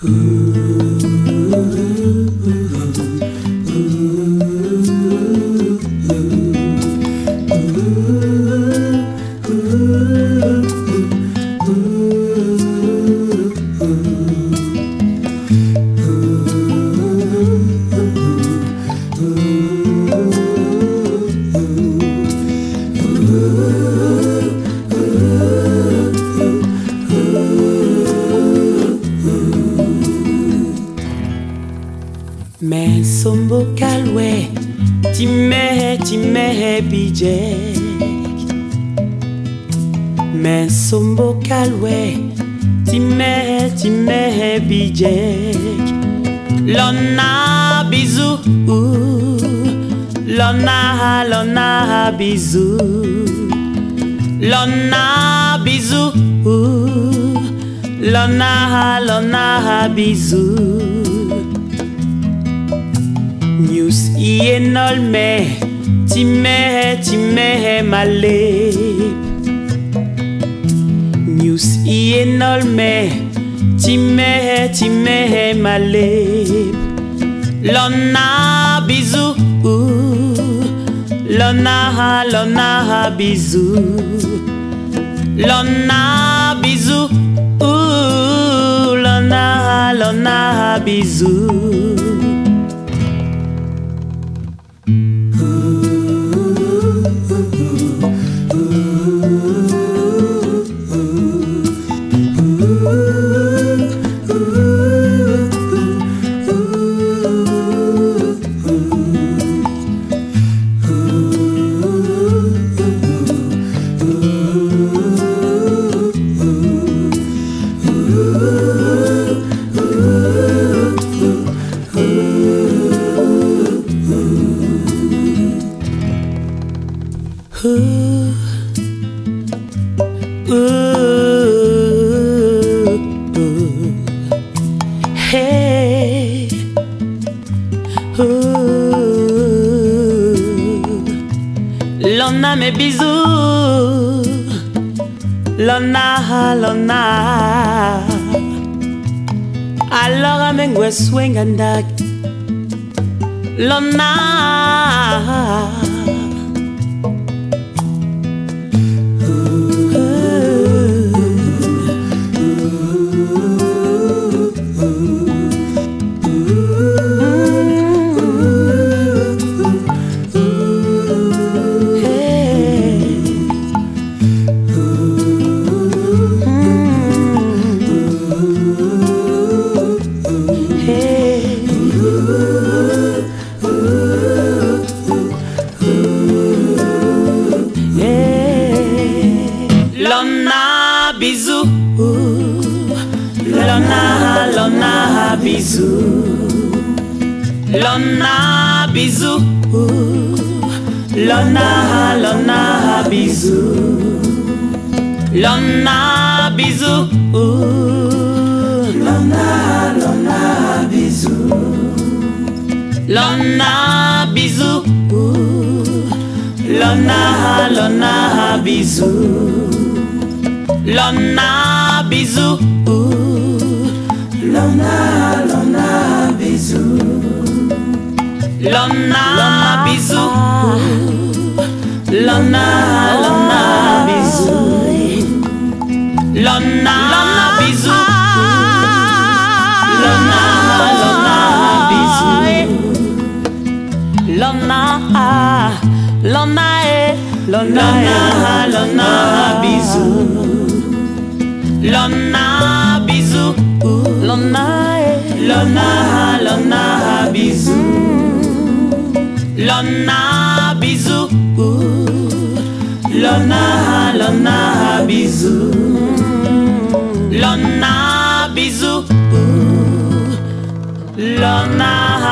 Men sombo kalwe Time time bijek Men sombo kalwe Time time bijek Lona bizu Lona lona bizu Lona bizu Lona lona bizu News iye nolme Time time male News iye nolme Time time male Lona bizu Lona lona bizu. Lona bizu Lona lona bizu Ooh, ooh, ooh. Hey, ooh. Lona mes bisous, Lona, Lona. Alors amengwe swengandak, bisou Lona Lona bisou Lona bisou Lona Lona bisou Lona bisou Lona Lona bisou Lona bisou Lona Lona bisou Lona bisou Lona Lona bisou Lona bisou Lona Lona bisou Lona bisou Lona Lona bisou Lona Lona Lona Lona. bisou Lona bisou Lona eh. Lona Lona bisou Lona bisou Lona Lona bisou Lona bisou Lona